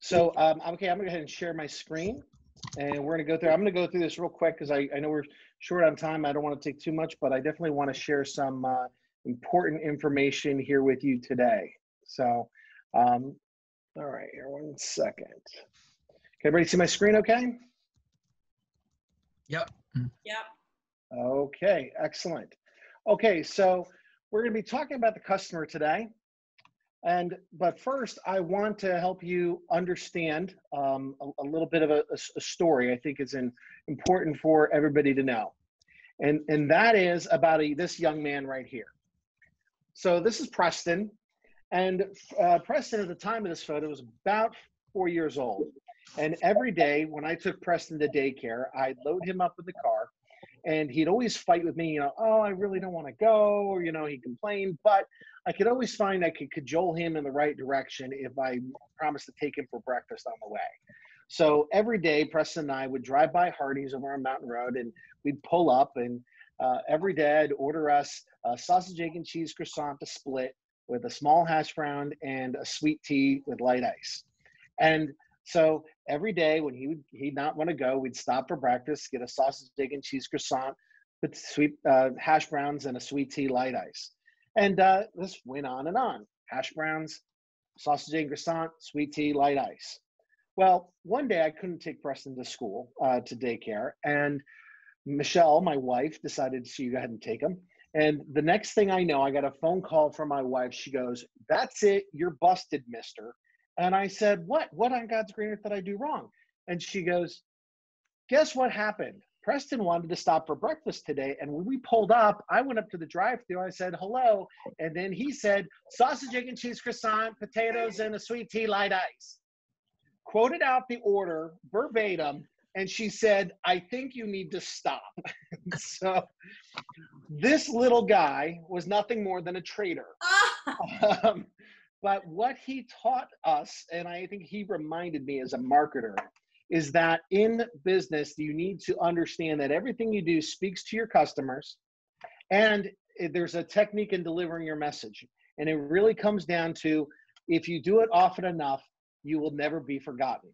So, um, okay, I'm gonna go ahead and share my screen and we're gonna go through, I'm gonna go through this real quick because I, I know we're short on time. I don't want to take too much, but I definitely want to share some uh, important information here with you today. So, um, all right, here, one second. Can everybody see my screen okay? Yep. Yep. Okay, excellent. Okay, so we're going to be talking about the customer today. And but first, I want to help you understand um, a, a, little bit of a, a, story. I think is important for everybody to know, and and that is about a, this young man right here. So this is Preston, and uh, Preston at the time of this photo was about four years old. And every day when I took Preston to daycare, I'd load him up in the car, and he'd always fight with me. You know, oh, I really don't want to go, or you know, he complained, but I could always find I could cajole him in the right direction if I promised to take him for breakfast on the way. So every day, Preston and I would drive by Hardee's over on Mountain Road, and we'd pull up, and uh, every day I'd order us a sausage, egg, and cheese croissant to split with a small hash brown and a sweet tea with light ice. And so every day when he would he'd not want to go, we'd stop for breakfast, get a sausage, egg, and cheese croissant with sweet uh, hash browns and a sweet tea, light ice. And uh, this went on and on. Hash browns, sausage and croissant, sweet tea, light ice. Well, one day I couldn't take Preston to school, uh, to daycare, and Michelle, my wife, decided to go ahead and take him. And the next thing I know, I got a phone call from my wife. She goes, That's it. You're busted, mister. And I said, What? What on God's green earth did I do wrong? And she goes, Guess what happened? Preston wanted to stop for breakfast today. And when we pulled up, I went up to the drive through. I said, hello. And then he said, sausage, egg, and cheese croissant, potatoes, and a sweet tea, light ice. Quoted out the order verbatim. And she said, I think you need to stop. so this little guy was nothing more than a traitor. um, but what he taught us, and I think he reminded me as a marketer, is that in business, you need to understand that everything you do speaks to your customers and there's a technique in delivering your message. And it really comes down to if you do it often enough, you will never be forgotten.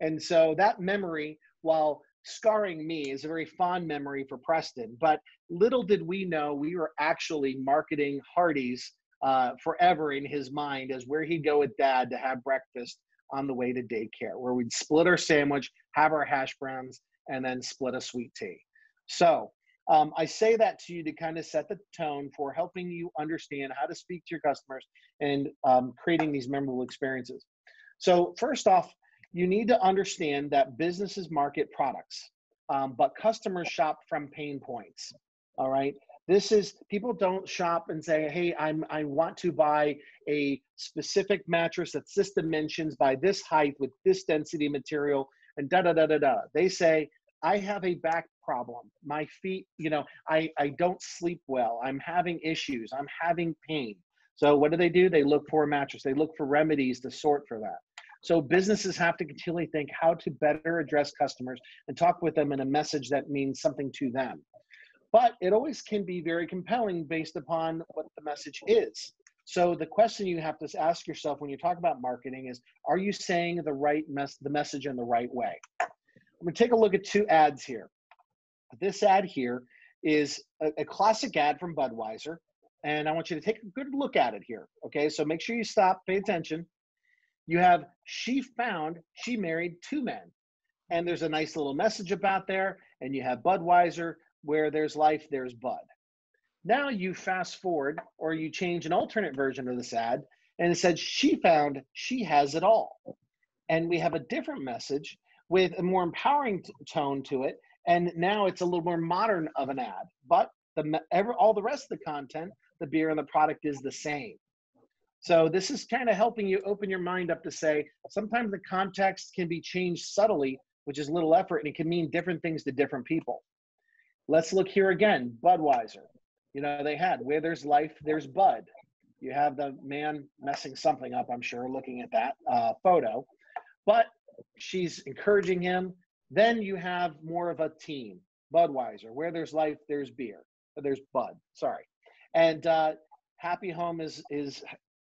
And so that memory, while scarring me, is a very fond memory for Preston. But little did we know we were actually marketing Hardee's uh, forever in his mind as where he'd go with dad to have breakfast on the way to daycare, where we'd split our sandwich, have our hash browns, and then split a sweet tea. So um, I say that to you to kind of set the tone for helping you understand how to speak to your customers and um, creating these memorable experiences. So first off, you need to understand that businesses market products, um, but customers shop from pain points. All right. This is people don't shop and say, "Hey, I'm I want to buy a specific mattress that's this dimensions by this height with this density material and da da da da da." They say, "I have a back problem. My feet, you know, I I don't sleep well. I'm having issues. I'm having pain." So what do they do? They look for a mattress. They look for remedies to sort for that. So businesses have to continually think how to better address customers and talk with them in a message that means something to them but it always can be very compelling based upon what the message is. So the question you have to ask yourself when you talk about marketing is, are you saying the right mess, the message in the right way? I'm gonna take a look at two ads here. This ad here is a, a classic ad from Budweiser, and I want you to take a good look at it here. Okay, so make sure you stop, pay attention. You have she found she married two men, and there's a nice little message about there, and you have Budweiser where there's life, there's Bud. Now you fast forward or you change an alternate version of this ad and it said she found she has it all. And we have a different message with a more empowering t- tone to it. And now it's a little more modern of an ad, but the ever all the rest of the content, the beer and the product is the same. So this is kind of helping you open your mind up to say sometimes the context can be changed subtly, which is little effort, and it can mean different things to different people. Let's look here again. Budweiser. You know, they had where there's life, there's Bud. You have the man messing something up, I'm sure, looking at that uh, photo. But she's encouraging him. Then you have more of a team. Budweiser. Where there's life, there's beer. There's Bud. Sorry. And uh, Happy Home is is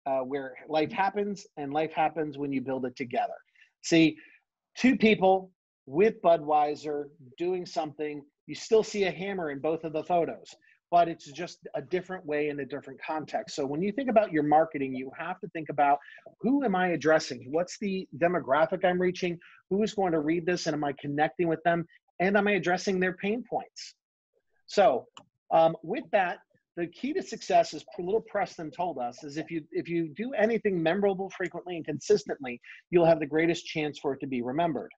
uh, where life happens, and life happens when you build it together. See, two people with Budweiser doing something, you still see a hammer in both of the photos, but it's just a different way in a different context. So when you think about your marketing, you have to think about who am I addressing? What's the demographic I'm reaching? Who is going to read this? And am I connecting with them? And am I addressing their pain points? So um, with that, the key to success, as little Preston told us, is if you if you do anything memorable frequently and consistently, you'll have the greatest chance for it to be remembered.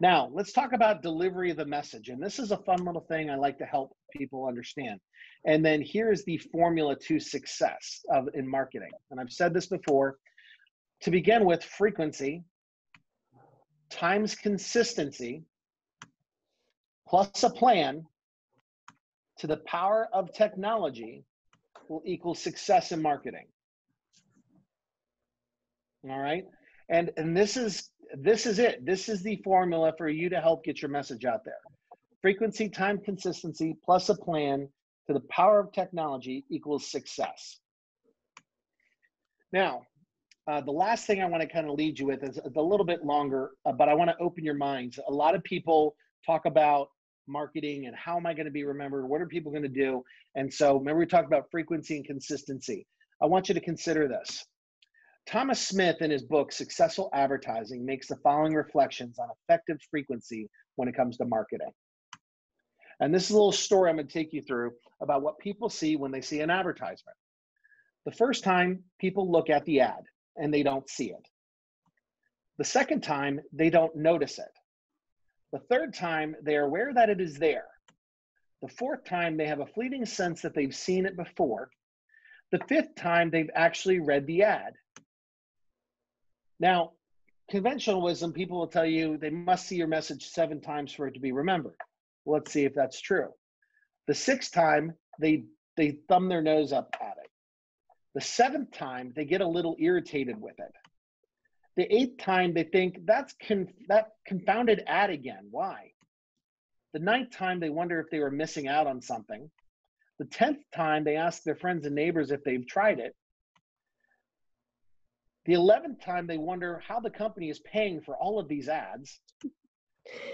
Now, let's talk about delivery of the message. And this is a fun little thing I like to help people understand. And then here's the formula to success of in marketing. And I've said this before. To begin with, frequency times consistency plus a plan to the power of technology will equal success in marketing. All right. And and this is this is it. This is the formula for you to help get your message out there. Frequency, time, consistency, plus a plan to the power of technology equals success. Now, uh, the last thing I want to kind of lead you with is a little bit longer, uh, but I want to open your minds. A lot of people talk about marketing and how am I going to be remembered? What are people going to do? And so, remember, we talked about frequency and consistency. I want you to consider this. Thomas Smith, in his book Successful Advertising, makes the following reflections on effective frequency when it comes to marketing. And this is a little story I'm going to take you through about what people see when they see an advertisement. The first time, people look at the ad and they don't see it. The second time, they don't notice it. The third time, they are aware that it is there. The fourth time, they have a fleeting sense that they've seen it before. The fifth time, they've actually read the ad. Now, conventional wisdom, people will tell you they must see your message seven times for it to be remembered. let's see if that's true. The sixth time, they they thumb their nose up at it. The seventh time, they get a little irritated with it. The eighth time, they think that's that confounded ad again. Why? The ninth time, they wonder if they were missing out on something. The tenth time, they ask their friends and neighbors if they've tried it. The 11th time, they wonder how the company is paying for all of these ads.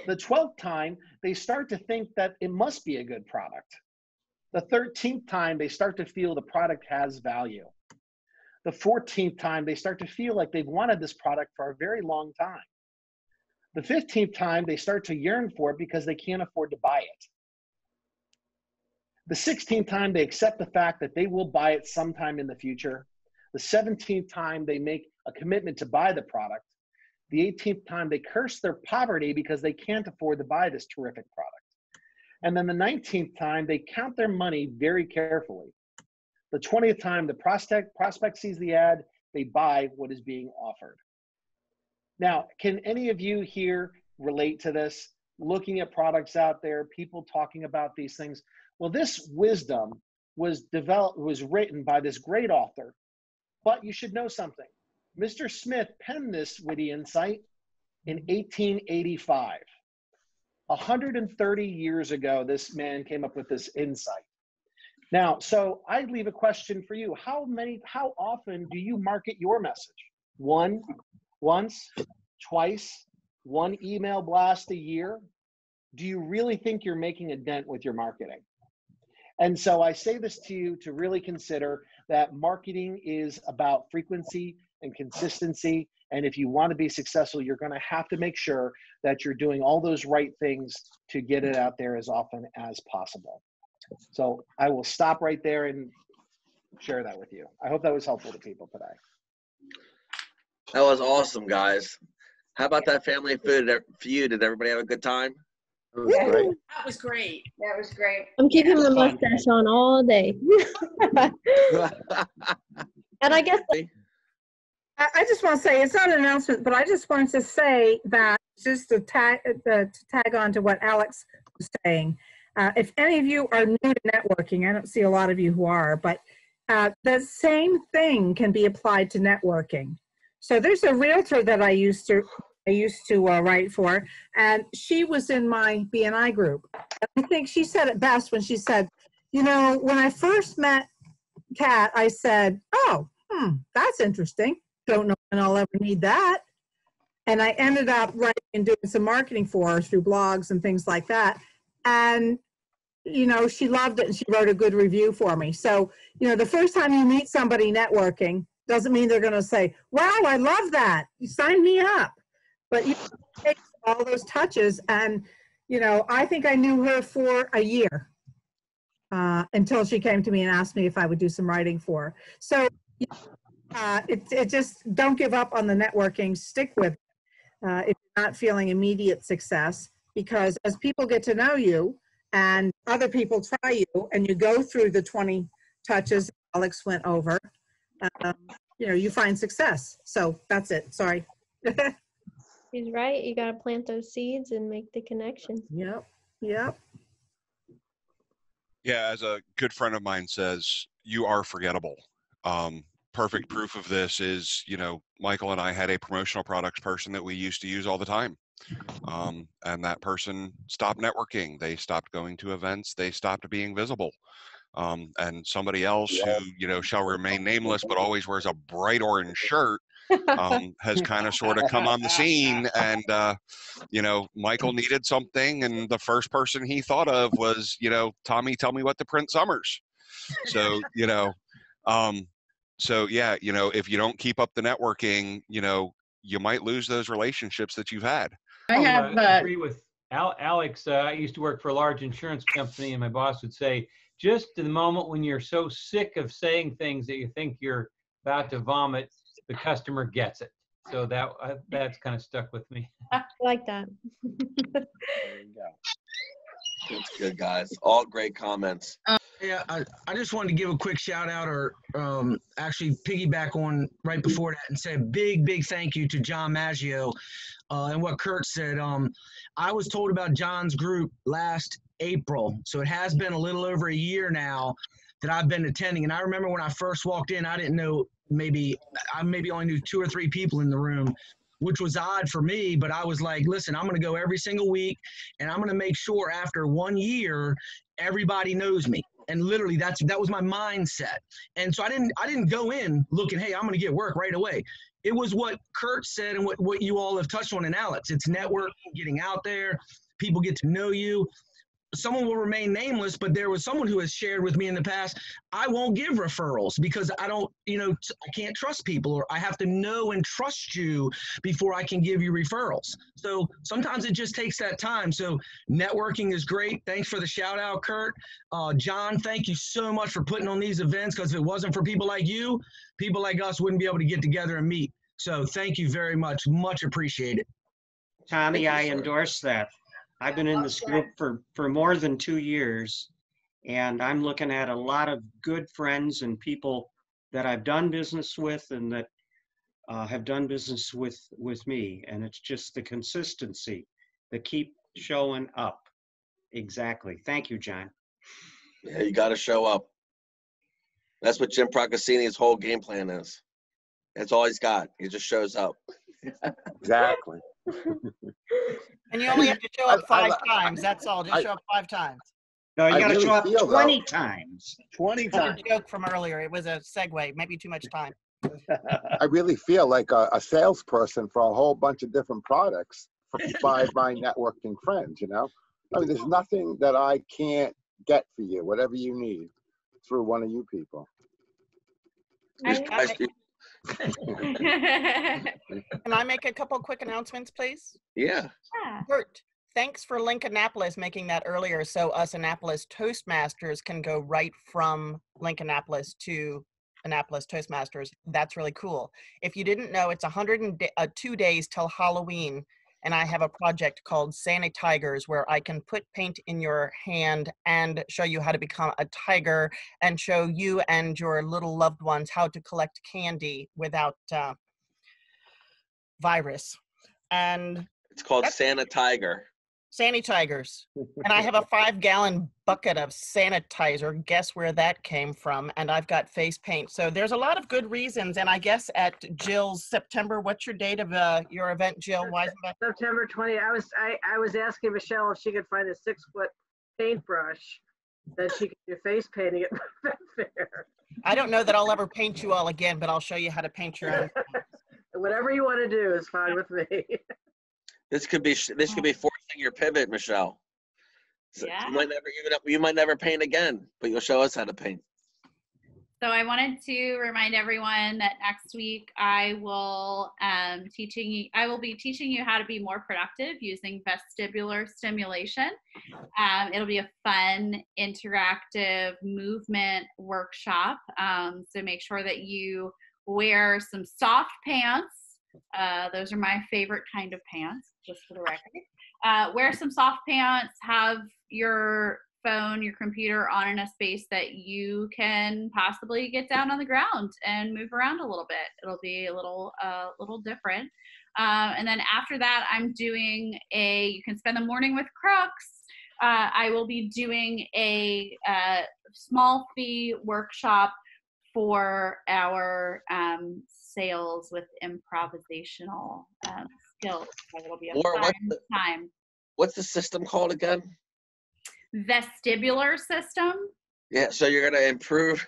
The 12th time, they start to think that it must be a good product. The 13th time, they start to feel the product has value. The 14th time, they start to feel like they've wanted this product for a very long time. The 15th time, they start to yearn for it because they can't afford to buy it. The 16th time, they accept the fact that they will buy it sometime in the future. The 17th time they make a commitment to buy the product. The 18th time they curse their poverty because they can't afford to buy this terrific product. And then the 19th time they count their money very carefully. The 20th time the prospect, prospect sees the ad, they buy what is being offered. Now, can any of you here relate to this? Looking at products out there, people talking about these things. Well, this wisdom was developed, was written by this great author but you should know something. Mr. Smith penned this witty insight in 1885. 130 years ago, this man came up with this insight. Now, so I leave a question for you. How many, how often do you market your message? One, once, twice, one email blast a year? Do you really think you're making a dent with your marketing? And so I say this to you to really consider that marketing is about frequency and consistency. And if you want to be successful, you're going to have to make sure that you're doing all those right things to get it out there as often as possible. So I will stop right there and share that with you. I hope that was helpful to people today. That was awesome, guys. How about that family food you? Did everybody have a good time? That was great. That was great. That was great. I'm keeping my mustache on all day. and I guess I I just want to say, it's not an announcement, but I just wanted to say that, just to tag, uh, to tag on to what Alex was saying. Uh, if any of you are new to networking, I don't see a lot of you who are, but uh, the same thing can be applied to networking. So there's a realtor that I used to I used to uh, write for, and she was in my BNI group. I think she said it best when she said, "You know, when I first met Kat, I said, oh, hmm, that's interesting. Don't know when I'll ever need that. And I ended up writing and doing some marketing for her through blogs and things like that. And, you know, she loved it and she wrote a good review for me. So, you know, the first time you meet somebody networking doesn't mean they're going to say, wow, I love that. You sign me up. But you take all those touches. And, you know, I think I knew her for a year uh, until she came to me and asked me if I would do some writing for her. So uh, it, it just don't give up on the networking. Stick with it uh, if you're not feeling immediate success, because as people get to know you and other people try you, and you go through the 20 touches Alex went over, um, you know, you find success. So that's it. Sorry. He's right. You gotta plant those seeds and make the connections. yep. Yep. Yeah, as a good friend of mine says, you are forgettable. Um, perfect proof of this is, you know, Michael and I had a promotional products person that we used to use all the time. Um, and that person stopped networking. They stopped going to events. They stopped being visible. Um, and somebody else who, you know, shall remain nameless, but always wears a bright orange shirt um, has kind of sort of come on the scene and uh, you know michael needed something and the first person he thought of was you know tommy tell me what to print summers so you know um, so yeah you know if you don't keep up the networking you know you might lose those relationships that you've had I have, uh, uh, agree with Al- Alex. Uh, I used to work for a large insurance company, and my boss would say, just to the moment when you're so sick of saying things that you think you're about to vomit, the customer gets it. So that uh, that's kind of stuck with me. I like that. There you go. That's good, guys. All great comments. Yeah, I, I just wanted to give a quick shout out or um, actually piggyback on right before that and say a big, big thank you to John Maggio uh, and what Kurt said. Um, I was told about John's group last April, so it has been a little over a year now that I've been attending. And I remember when I first walked in, I didn't know maybe I maybe only knew two or three people in the room, which was odd for me. But I was like, listen, I'm going to go every single week, and I'm going to make sure after one year everybody knows me. And literally that's that was my mindset. And so i didn't i didn't go in looking hey i'm going to get work right away. It was what kurt said and what, what you all have touched on in alex. It's networking getting out there. People get to know you someone will remain nameless but there was someone who has shared with me in the past i won't give referrals because i don't you know I can't trust people or i have to know and trust you before i can give you referrals so sometimes it just takes that time so networking is great thanks for the shout out kurt uh, John, thank you so much for putting on these events because if it wasn't for people like you, people like us wouldn't be able to get together and meet. So thank you very much. Much appreciated. Tommy, you, I sir. endorse that. I've been in this group for, for more than two years. And I'm looking at a lot of good friends and people that I've done business with and that uh, have done business with, with me. And it's just the consistency, that keep showing up. Exactly. Thank you, John. Yeah, you got to show up. That's what Jim Procaccini's whole game plan is. That's all he's got. He just shows up. Exactly. And you only have to show up five I- times. That's all. Just I- show up five times. No, you gotta really show up feel, though- 20 times. 20 That's times. a joke from earlier. It was a segue. Maybe too much time. I really feel like a, a salesperson for a whole bunch of different products for- by my networking friends, you know? I mean, there's nothing that I can't get for you, whatever you need, through one of you people. These I- guys, Can I make a couple quick announcements, please? yeah. Kurt, thanks for Link Annapolis making that earlier so us Annapolis Toastmasters can go right from Link Annapolis to Annapolis Toastmasters. That's really cool. If you didn't know, it's 102 uh, days till Halloween, and I have a project called Santa Tigers where I can put paint in your hand and show you how to become a tiger and show you and your little loved ones how to collect candy without uh, virus. And It's called Santa Tiger. Sandy Tigers. And I have a five gallon bucket of sanitizer. Guess where that came from? And I've got face paint. So there's a lot of good reasons. And I guess at Jill's September, what's your date of uh, your event, Jill Weisenbeck? September 20. I was I, I was asking Michelle if she could find a six foot paintbrush that she could do face painting at the fair. I don't know that I'll ever paint you all again, but I'll show you how to paint your own. Whatever you want to do is fine with me. This could be this could be your pivot, Michelle. So Yeah. You might never even you might never paint again, but you'll show us how to paint. So I wanted to remind everyone that next week I will um, teaching you, I will be teaching you how to be more productive using vestibular stimulation. Um, it'll be a fun, interactive movement workshop. Um, so make sure that you wear some soft pants. Uh, those are my favorite kind of pants, just for the record. Uh, wear some soft pants. Have your phone, your computer on in a space that you can possibly get down on the ground and move around a little bit. It'll be a little, a uh, little different. Um, and then after that, I'm doing a. You can spend the morning with Crooks. Uh, I will be doing a, uh small fee workshop for our um, sales with improvisational um, skills. So it'll be a fun what's the- time. What's the system called again? Vestibular system. Yeah, so you're gonna improve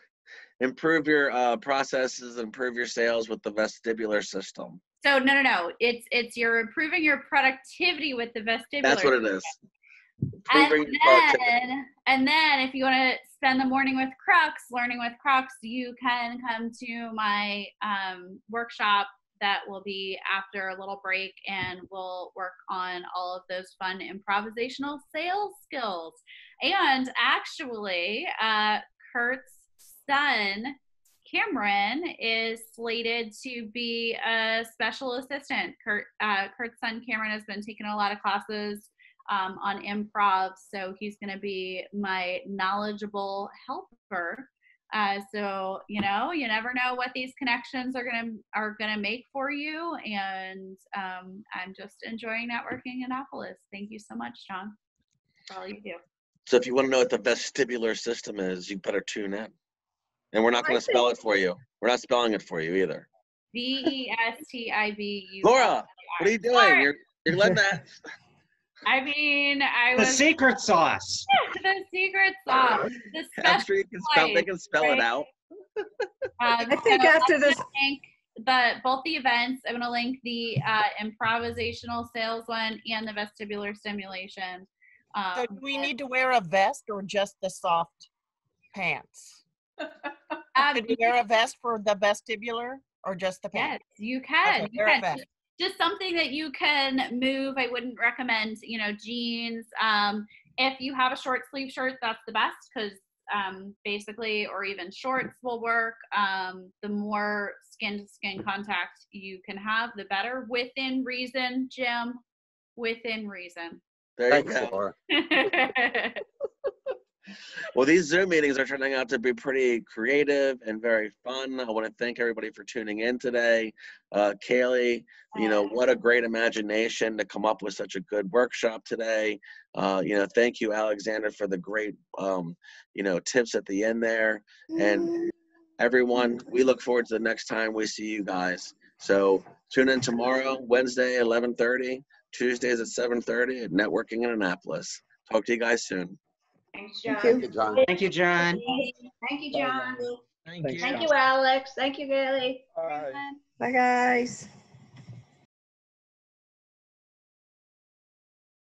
improve your uh, processes, improve your sales with the vestibular system. So no, no, no. It's it's you're improving your productivity with the vestibular. That's what it is. And Improving then, and then, if you want to spend the morning with Crux, learning with Crux, you can come to my um, workshop that will be after a little break, and we'll work on all of those fun improvisational sales skills. And actually, uh, Kurt's son, Cameron, is slated to be a special assistant. Kurt, uh, Kurt's son, Cameron, has been taking a lot of classes um, on improv, so he's going to be my knowledgeable helper. Uh, so you know, you never know what these connections are gonna are gonna make for you, and um, I'm just enjoying networking in Annapolis. Thank you so much, John, for all you do. So if you want to know what the vestibular system is, you better tune in. And we're not going to spell it for you. We're not spelling it for you either. V E S T I B U. Laura, what are you doing? You're you're letting that. I mean, I The was secret sauce. the secret sauce. The I'm you can spell. They can spell it out. Um, I think so after I'm this- gonna link the both the events. I'm going to link the uh, improvisational sales one and the vestibular stimulation. Um, So do we need to wear a vest or just the soft pants? um, Should we wear a vest for the vestibular or just the yes, pants? you can. Okay, You can. Vest. Just, just something that you can move. I wouldn't recommend, you know, jeans. Um, if you have a short sleeve shirt, that's the best because um, basically, or even shorts will work. Um, the more skin to skin contact you can have, the better within reason, Jim. Within reason. There you Thanks, go. Well, these Zoom meetings are turning out to be pretty creative and very fun. I want to thank everybody for tuning in today. Uh, Kaylee, you know, what a great imagination to come up with such a good workshop today. Uh, you know, thank you, Alexander, for the great, um, you know, tips at the end there. And everyone, we look forward to the next time we see you guys. So tune in tomorrow, Wednesday, 11:30, Tuesdays at 7:30 at Networking in Annapolis. Talk to you guys soon. Thanks, Thank John. you, John. Thank you, John. Thank you, John. Thank you. Thank you, Alex. Thank you, Gailey. Bye, guys.